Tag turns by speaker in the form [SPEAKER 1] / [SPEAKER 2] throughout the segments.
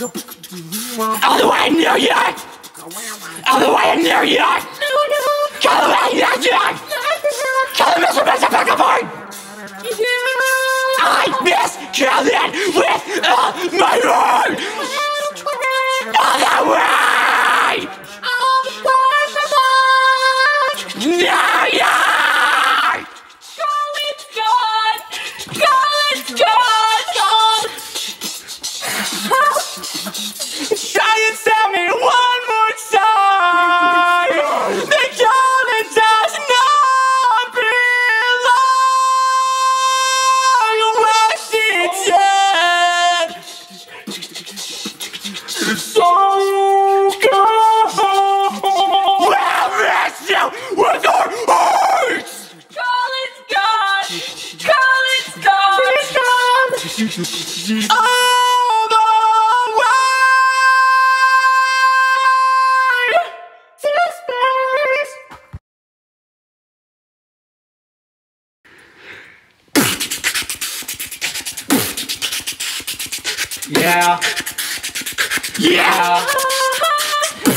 [SPEAKER 1] All the way near you! All the way near you! All the way near you! Kill him, Mr. Mr. Pickleford! I miss killing with all my heart! All the way! No,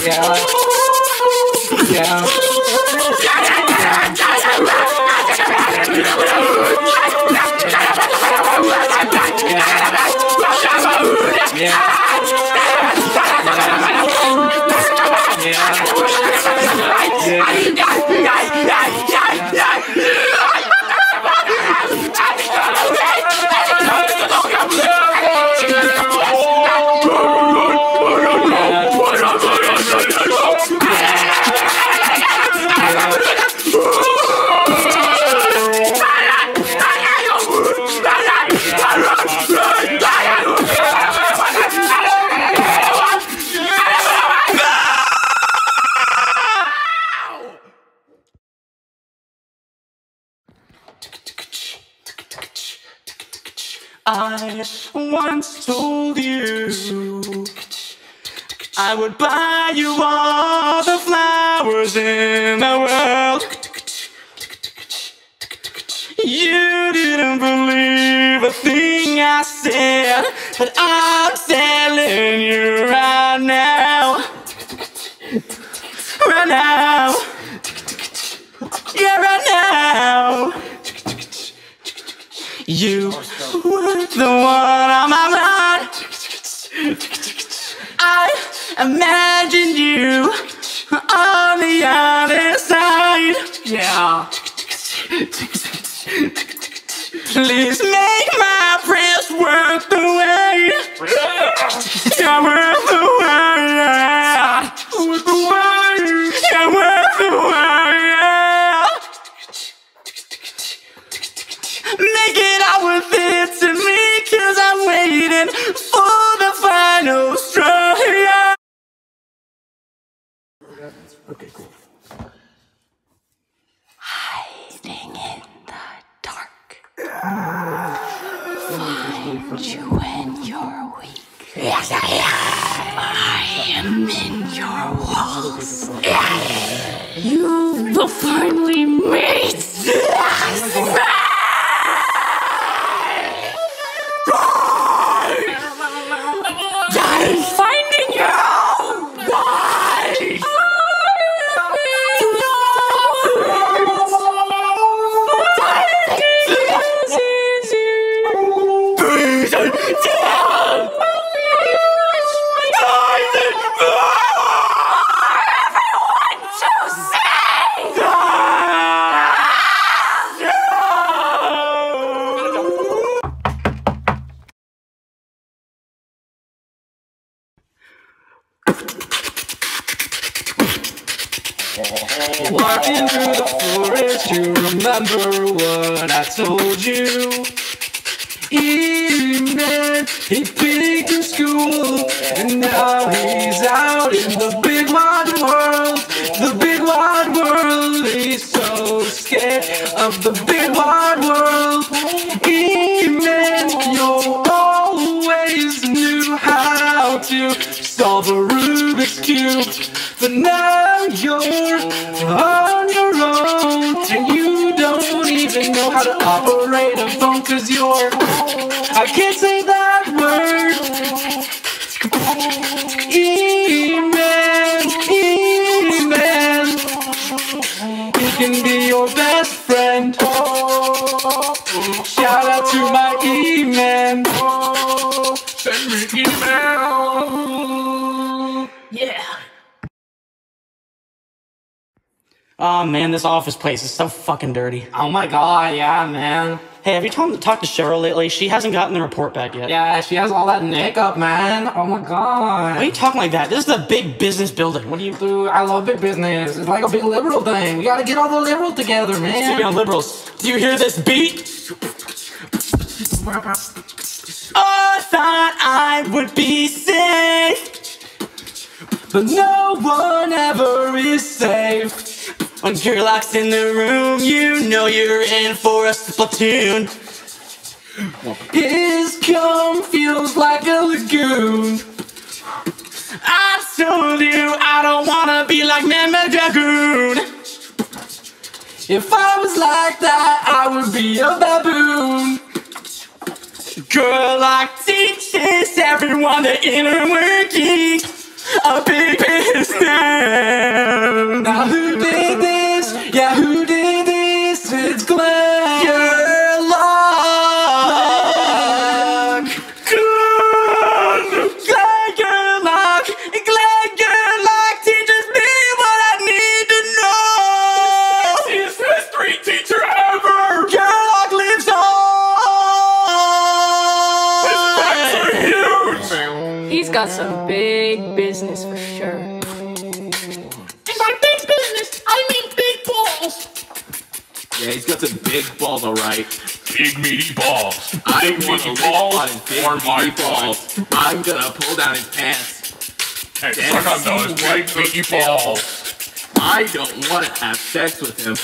[SPEAKER 1] Yeah. In the world. You didn't believe a thing I said, but I'm telling you right now. Right now. Yeah, right now. You were the one on my mind. I imagined you on the other side. Yeah. Please make my prayers worth the wait. Yeah, worth the wait. Worth the wait. Yeah, worth the wait.
[SPEAKER 2] Solve a Rubik's Cube. But now you're on your own And you don't even know how to operate a phone Cause you're, I can't say that word E-Man, E-Man. He can be your best friend. Shout out to my E-Man.
[SPEAKER 3] Send me email.
[SPEAKER 1] Oh man, this office place is so fucking dirty.
[SPEAKER 2] Oh my god, yeah, man.
[SPEAKER 1] Hey, have you talked talked to Cheryl lately? She hasn't gotten the report back yet.
[SPEAKER 2] Yeah, she has all that makeup, man. Oh my god.
[SPEAKER 1] Why are you talking like that? This is a big business building. What do you
[SPEAKER 2] Dude, I love big business. It's like a big liberal thing. We gotta get all the liberals together, man.
[SPEAKER 1] Speaking of liberals, do you hear this beat? Oh, I thought I would be safe.
[SPEAKER 2] But no one ever is safe.
[SPEAKER 1] When Gerlach's in the room, you know you're in for a splatoon.
[SPEAKER 2] His cum feels like a lagoon.
[SPEAKER 1] I told you I don't wanna be like Mehmet Dragoon.
[SPEAKER 2] If I was like that, I would be a baboon.
[SPEAKER 1] Girl, Gerlach teaches everyone the inner workings of big business.
[SPEAKER 3] Balls,
[SPEAKER 4] alright.
[SPEAKER 3] Big meaty balls.
[SPEAKER 4] I want
[SPEAKER 3] balls
[SPEAKER 4] balls big
[SPEAKER 3] or my
[SPEAKER 4] meaty
[SPEAKER 3] balls.
[SPEAKER 4] I'm gonna pull down his pants.
[SPEAKER 3] And
[SPEAKER 4] Yeah,
[SPEAKER 3] suck on those big meaty
[SPEAKER 4] balls.
[SPEAKER 3] balls.
[SPEAKER 4] I don't want to have sex with him.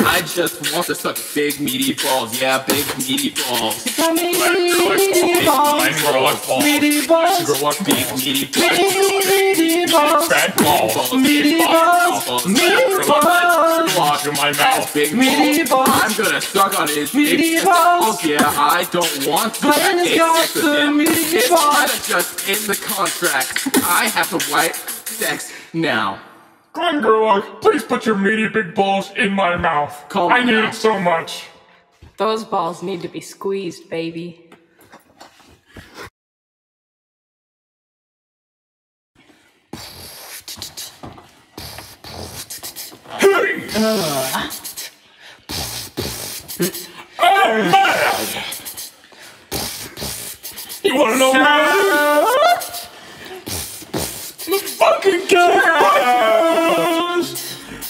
[SPEAKER 4] I just want to suck big meaty balls. Yeah, big meaty balls.
[SPEAKER 2] Meaty balls.
[SPEAKER 3] Mine balls.
[SPEAKER 2] Meaty balls.
[SPEAKER 4] Big meaty balls.
[SPEAKER 2] Meaty balls.
[SPEAKER 3] Fat balls.
[SPEAKER 2] Meaty balls. Meaty balls.
[SPEAKER 3] Walk in my mouth.
[SPEAKER 4] Big
[SPEAKER 2] Meaty
[SPEAKER 4] balls.
[SPEAKER 2] balls.
[SPEAKER 4] I'm gonna suck on his
[SPEAKER 2] Meaty balls.
[SPEAKER 4] Oh yeah, I don't want to
[SPEAKER 2] Glenn
[SPEAKER 4] have
[SPEAKER 2] has
[SPEAKER 4] gay
[SPEAKER 2] got the meaty balls.
[SPEAKER 4] kinda just in the contract. I have to wipe sex now.
[SPEAKER 3] Glenn Gerlach, please put your meaty big balls in my mouth.
[SPEAKER 4] Calm
[SPEAKER 3] I need
[SPEAKER 4] down.
[SPEAKER 3] it so much.
[SPEAKER 5] Those balls need to be squeezed, baby.
[SPEAKER 3] Hey! Hey, man! You wanna know what? The fucking gas!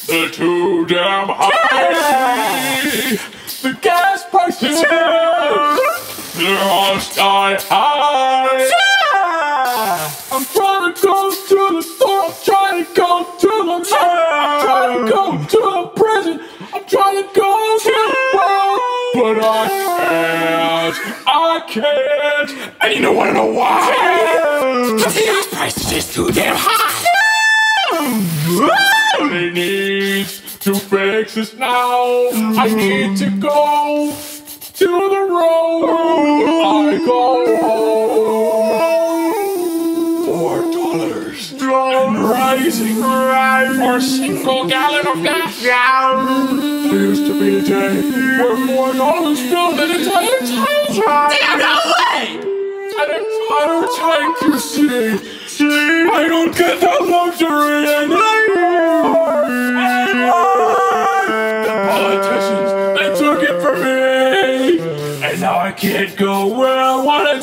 [SPEAKER 3] The too damn high! The gas prices! They're all sky high! I'm trying to go to the store, I'm trying to go to the mall, I'm trying to go to the prison, I'm trying to go to the world, but I can't, I can't, and you don't wanna know why? Cause the gas prices is too damn high! Somebody needs to fix this now, I need to go to the road, I go home. Four dollars. And rising for a single gallon of gas. There used to be a day where four dollars filled an entire tank. Damn no way! An entire tank, you see. See, I don't get that luxury anymore. The politicians, they took it from me, and now I can't go where I want to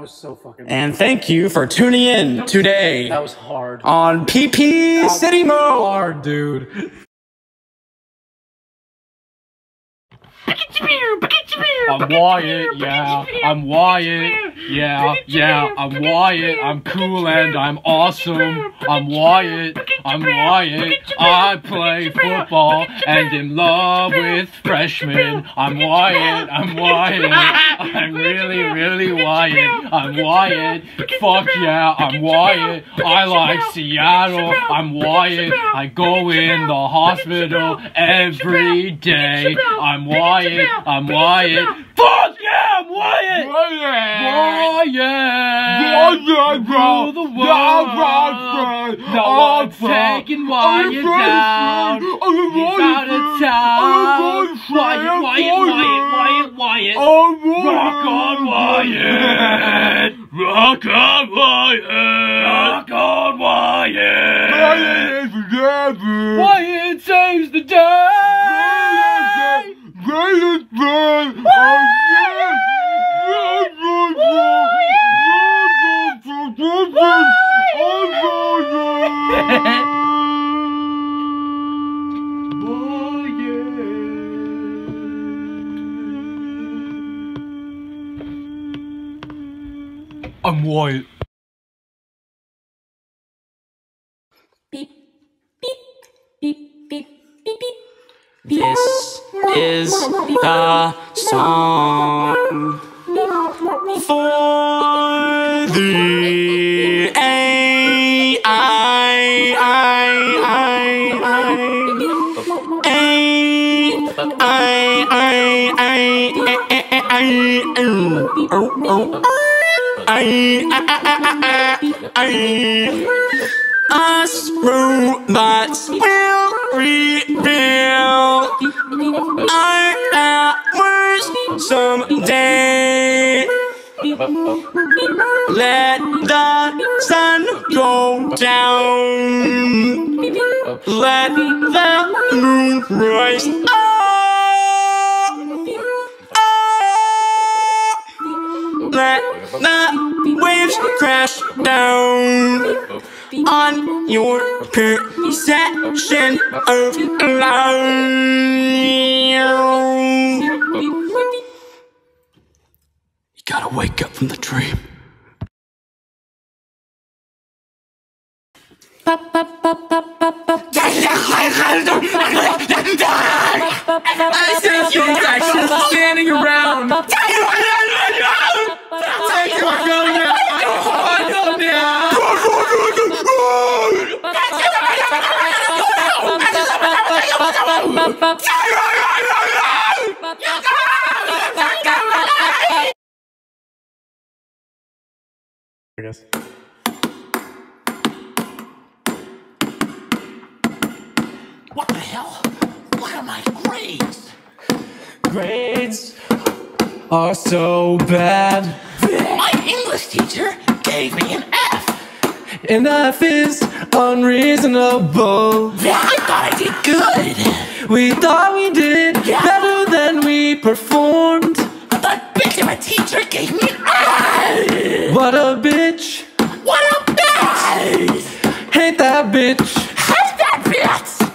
[SPEAKER 2] that was so fucking.
[SPEAKER 1] And thank you for tuning in today
[SPEAKER 2] That was hard.
[SPEAKER 1] on PP City Mode.
[SPEAKER 2] Hard, dude.
[SPEAKER 6] I'm Wyatt, yeah. I'm Wyatt, yeah, yeah. I'm Wyatt. I'm cool and I'm awesome. I'm Wyatt. I'm Wyatt. I play football and in love with freshmen. I'm Wyatt. I'm Wyatt. I'm really, really Wyatt. I'm Wyatt. Fuck yeah, I'm Wyatt. I like Seattle. I'm Wyatt. I go in the hospital every day. I'm Wyatt. I'm Wyatt. Fuck yeah, I'm Wyatt. Wyatt. Wyatt. Rule the world. No one's taking Wyatt down. He's out of town. Wyatt, Wyatt, Wyatt, Wyatt, Wyatt. Rock on Wyatt. Rock on Wyatt. Rock on Wyatt. Wyatt saves the day. I'm Wyatt.
[SPEAKER 1] Is the song for the A I I I I A I I I I oh oh I I I us robots will reveal our powers someday. Let the sun go down. Let the moon rise up. up. Let the waves crash down on your perception of life. You gotta wake up from the dream.
[SPEAKER 3] I you guys standing around.
[SPEAKER 1] What the hell? Look at my grades.
[SPEAKER 2] Grades are so bad.
[SPEAKER 1] My English teacher gave me an F.
[SPEAKER 2] And F is unreasonable.
[SPEAKER 1] I thought I did good.
[SPEAKER 2] We thought we did better than we performed.
[SPEAKER 1] But that bitch of a teacher gave me an.
[SPEAKER 2] What a bitch.
[SPEAKER 1] What a bitch.
[SPEAKER 2] Hate that bitch.
[SPEAKER 1] How's that bitch?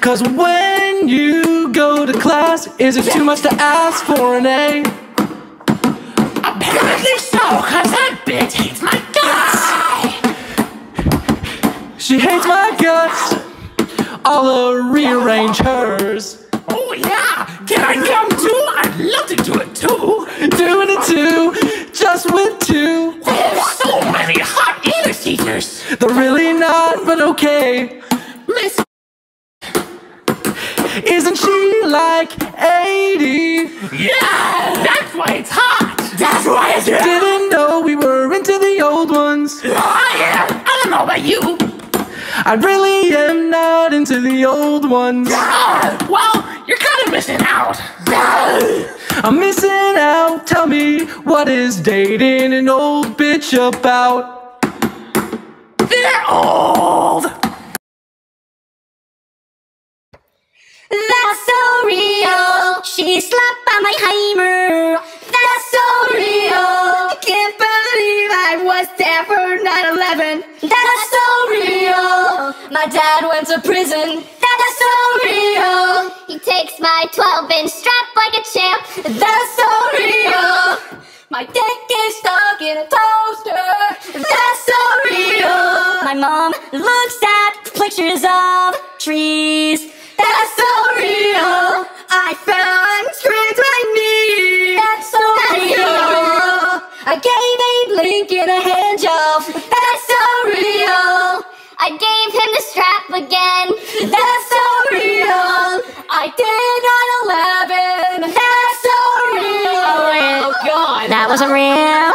[SPEAKER 2] Cause when you go to class, is it too much to ask for an A?
[SPEAKER 1] Apparently so, cause that bitch hates my guts.
[SPEAKER 2] She hates my guts. I'll uh, rearrange hers.
[SPEAKER 1] Oh yeah, can I come too? I'd love to do it too.
[SPEAKER 2] Doing it too, just with two.
[SPEAKER 1] There's so many hot English teachers.
[SPEAKER 2] They're really not, but okay.
[SPEAKER 1] Miss
[SPEAKER 2] Isn't she like 80?
[SPEAKER 1] Yeah, that's why it's hot. That's why it's hot.
[SPEAKER 2] Didn't know we were into the old ones.
[SPEAKER 1] Oh yeah, I don't know about you.
[SPEAKER 2] I really am not into the old ones.
[SPEAKER 1] Well, you're kind of missing out.
[SPEAKER 2] I'm missing out. Tell me, what is dating an old bitch about?
[SPEAKER 1] They're old.
[SPEAKER 7] That's so real. She slapped on my Heimer. That's so real. Can't believe I was there for 9 11. That's so real. My dad went to prison. That's so real. He takes my 12 inch strap like a champ. That's so real. My dick is stuck in a toaster. That's so real. My mom looks at pictures of trees. That's so real. I fell my knee. That's so real. I gave Abe Lincoln a hand job. That's so real. I gave him the strap again. That's so real. I did 9 11. That's so real. Oh, God. That wasn't real.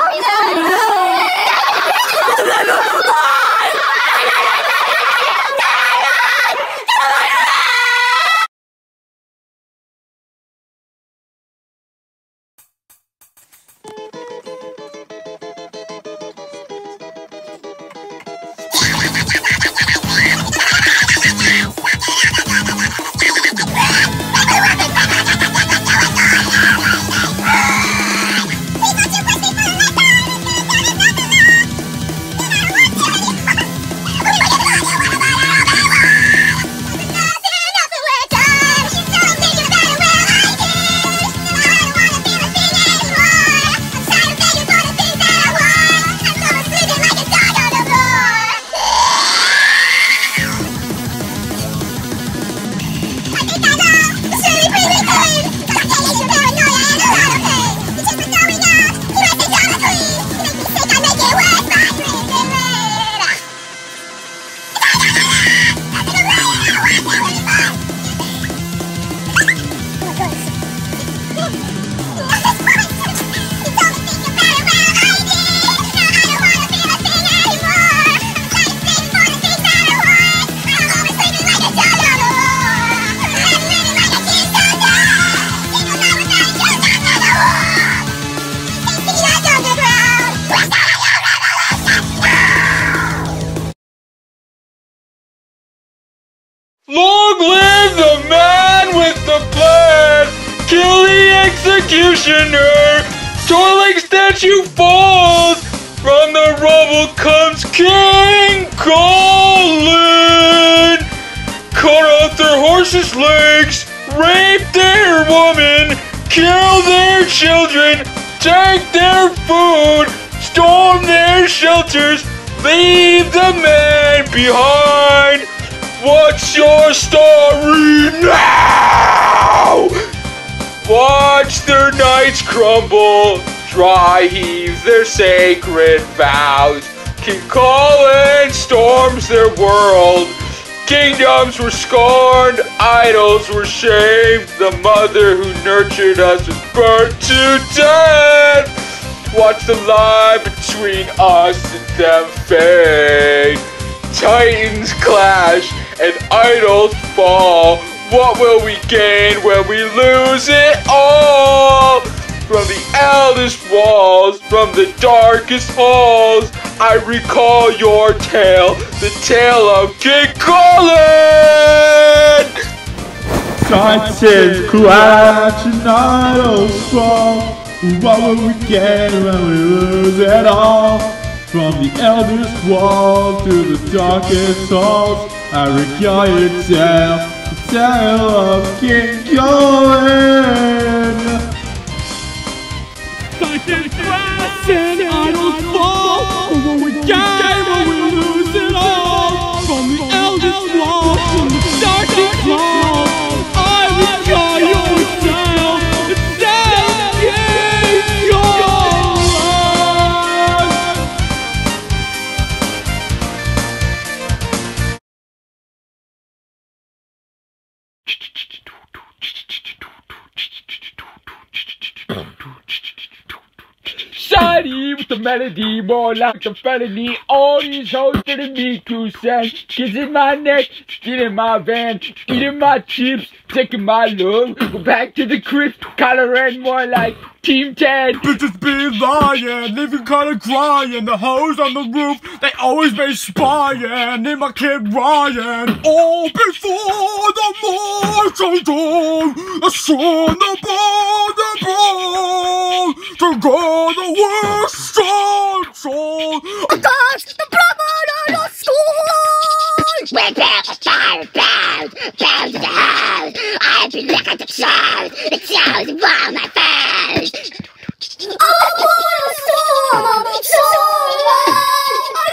[SPEAKER 8] Executioner! Toiling statue falls! From the rubble comes King Colin! Cut off their horses' legs! Rape their woman! Kill their children! Take their food! Storm their shelters! Leave the man behind! What's your story now? Watch their knights crumble, dry heave their sacred vows. King Colin storms their world. Kingdoms were scorned, idols were shamed. The mother who nurtured us was burnt to death. Watch the line between us and them fade. Titans clash and idols fall. What will we gain when we lose it all? From the eldest walls, from the darkest halls, I recall your tale, the tale of King Colin!
[SPEAKER 9] Titans clash and idols fall. What will we gain when we lose it all? From the eldest wall to the darkest halls, I recall your tale, of King Colin.
[SPEAKER 3] Titans crash and fall. We gain,
[SPEAKER 8] melody, more like a felony. All these hoes to me to send. Kissing my neck, stealing my van, eating my chips, taking my love. Go back to the crib, coloring more like Team 10.
[SPEAKER 9] Bitches be lying, living kinda crying. The hoes on the roof, they always be spying. Need my kid Ryan. All before the march dawn. The sun above the brown. Together we're strong, strong.
[SPEAKER 7] Across the promenade of school. We're down, down, down, down, got the child, the child is on my face. I want a storm, storm.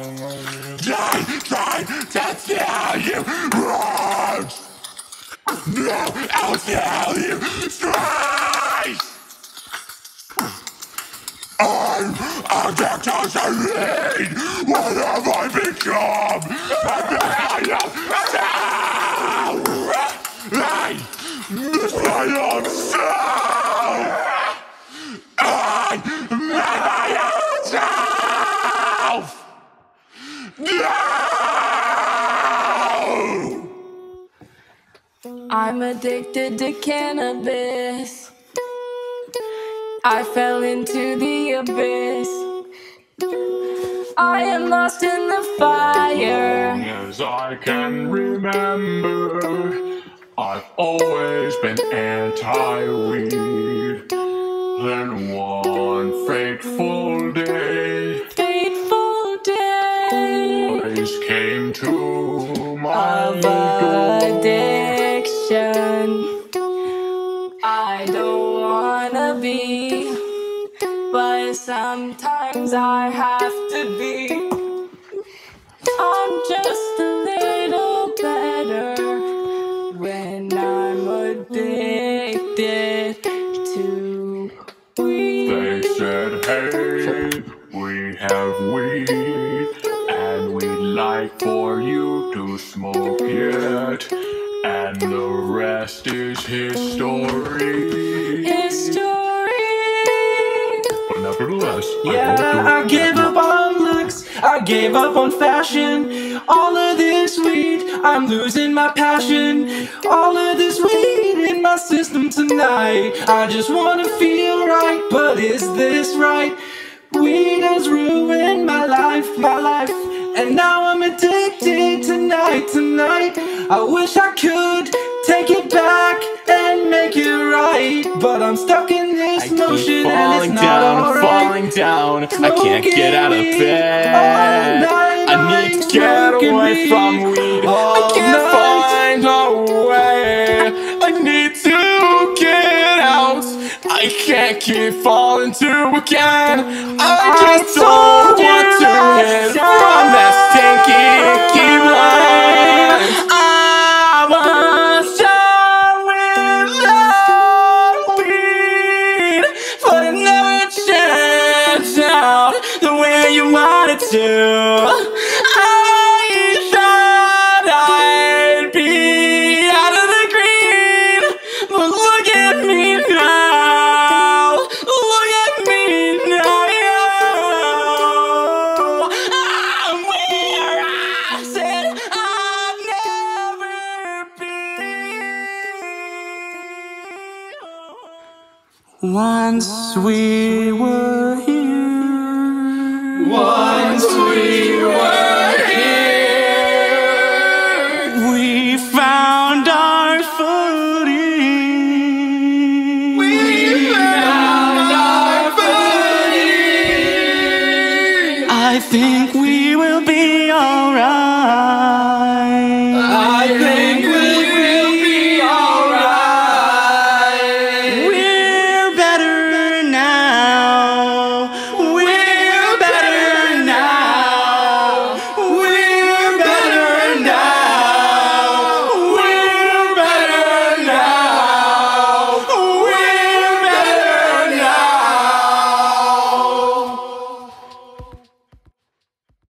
[SPEAKER 3] Tell you wrong. No, tell you straight. I'm addicted to weed. What have I become? I am I miss my own self. I miss my own self. No!
[SPEAKER 5] I'm addicted to cannabis. I fell into the abyss. I am lost in the fire.
[SPEAKER 3] As I can remember, I've always been anti-weed. Then one fateful day,
[SPEAKER 5] sometimes I have to be. I'm just a little better when I'm addicted to weed.
[SPEAKER 3] They said, hey, we have weed, and we'd like for you to smoke it. And the rest is history.
[SPEAKER 5] History.
[SPEAKER 2] Yeah, I gave up on looks, I gave up on fashion. All of this weed, I'm losing my passion. All of this weed in my system tonight. I just wanna feel right, but is this right? Weed has ruined my life, my life. And now I'm addicted tonight, tonight. I wish I could take it back and make it right. But I'm stuck in and it's not alright.
[SPEAKER 4] falling down. I can't get out of bed. I need to get away from weed. I can't find a way. I need to get out. I can't keep falling to again. I just don't want to hit from that stinky keyline. I